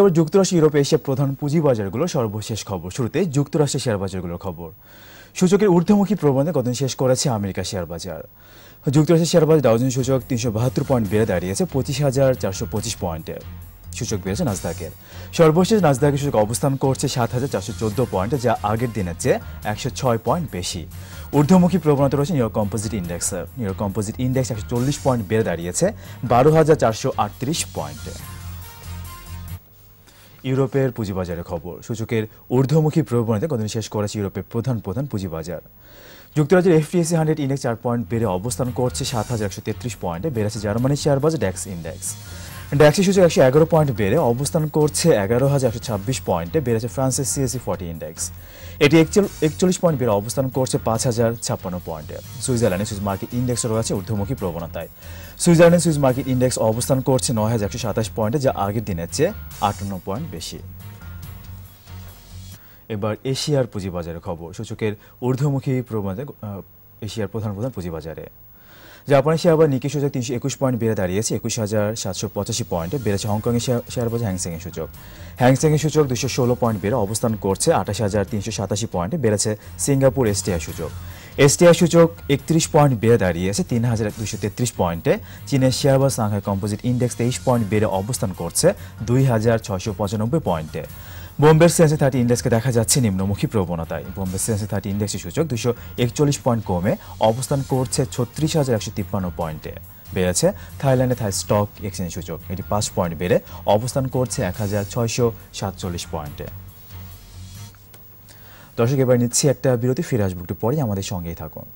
এবার যুক্তরাষ্ট্র, Europe Asia প্রধান পুঁজিবাজারগুলোর সর্বশেষ খবর। শুরুতে যুক্তরাষ্ট্রের শেয়ার বাজারগুলোর খবর। সূচকের ঊর্ধ্বমুখী প্রবণতা গতদিন শেষ করেছে আমেরিকা শেয়ার বাজার? যুক্তরাষ্ট্রের শেয়ার বাজার ডাউজন সূচক তিনশো বাহাত্তর পয়েন্ট বেড়ে দাঁড়িয়েছে পঁচিশ হাজার চারশো পঁচিশ পয়েন্টে। সূচক বেড়েছে নাজদাকের সর্বশেষ নাজদাকের সূচক অবস্থান করছে সাত হাজার চারশো চোদ্দ পয়েন্টে, যা আগের দিনের চেয়ে একশো ছয় পয়েন্ট বেশি। ঊর্ধ্বমুখী প্রবণতা রয়েছে নিউ কম্পোজিট ইন্ডেক্সের নিউ কম্পোজিট ইন্ডেক্স একশো চল্লিশ পয়েন্ট বেড়ে দাঁড়িয়েছে বারো হাজার চারশো আটত্রিশ পয়েন্টে। ইউরোপের পুঁজিবাজারের খবর। সূচকের ঊর্ধ্বমুখী প্রবণতা গতদিন শেষ করেছে ইউরোপের প্রধান প্রধান পুঁজিবাজার। যুক্তরাজ্যের এফটিএসি হান্ড্রেড ইন্ডেক্স চার পয়েন্ট বেড়ে অবস্থান করছে সাত হাজার একশো তেত্রিশ পয়েন্টে, বেড়েছে জার্মানির শেয়ার বাজার ডেক্স ইন্ডেক্স। ড্যাক্সি সূচক একশো এগারো পয়েন্ট বেড়ে অবস্থান করছে এগারো হাজার একশো ছাব্বিশ পয়েন্টে বেড়েছে ফ্রান্সের সিএসি ফর্টি ইন্ডেক্স এটি একচল্লিশ পয়েন্ট বেড়ে অবস্থান করছে পাঁচ হাজার ছাপ্পান্ন পয়েন্টে সুইজারল্যান্ডের সুইজ মার্কেট ইন্ডেক্স রয়েছে ঊর্ধ্বমুখী প্রবণতায়। সুইজারল্যান্ডের সুইজ মার্কেট ইন্ডেক্স অবস্থান করছে নয় হাজার একশো সাতাশ পয়েন্টে যা আগের দিনের চেয়ে আটান্ন পয়েন্ট বেশি। এবার এশিয়ার পুঁজিবাজারের খবর। সূচকের ঊর্ধ্বমুখী প্রবণতা এশিয়ার প্রধান প্রধান পুঁজিবাজারে। জাপানের শেয়ার বাজার নিকি সূচক তিনশো একুশ পয়েন্ট বেড়ে দাঁড়িয়েছে। একুশ হাজার সাতশো পঁচাশি পয়েন্টে বেড়েছে হংকং হংকংয়ের শেয়ার বাজার হ্যাংসেংয়ের সূচক। হ্যাংসেংয়ের সূচক দুশো ষোলো পয়েন্ট বেড়ে অবস্থান করছে আঠাশ হাজার তিনশো সাতাশি পয়েন্টে, বেড়েছে সিঙ্গাপুর এসটিআই সূচক। এসটিআই সূচক একত্রিশ পয়েন্ট বেড়ে দাঁড়িয়েছে, তিন হাজার দুশো তেত্রিশ পয়েন্টে। চীনের শেয়ার বাজার সাংহাই কম্পোজিট ইন্ডেক্স তেইশ পয়েন্ট বেড়ে অবস্থান করছে দুই হাজার ছয়শো পঁচানব্বই পয়েন্টে। বোম্বে সেন্সে থার্টি ইন্ডেক্সকে দেখা যাচ্ছে নিম্নমুখী প্রবণতায়। বোম্বে সেন্সে থার্টি ইন্ডেক্সের সূচক দুশো একচল্লিশ পয়েন্ট কমে, অবস্থান করছে ছত্রিশ হাজার একশো তিপ্পান্ন পয়েন্টে। বেড়েছে থাইল্যান্ডে থাই স্টক এক্সচেঞ্জ সূচক, এটি পাঁচ পয়েন্ট বেড়ে, অবস্থান করছে এক হাজার ছয়শো সাতচল্লিশ পয়েন্টে। দর্শক, এবার নিচ্ছি একটা বিরতি, ফিরে আসব একটু পরেই, আমাদের সঙ্গেই থাকুন।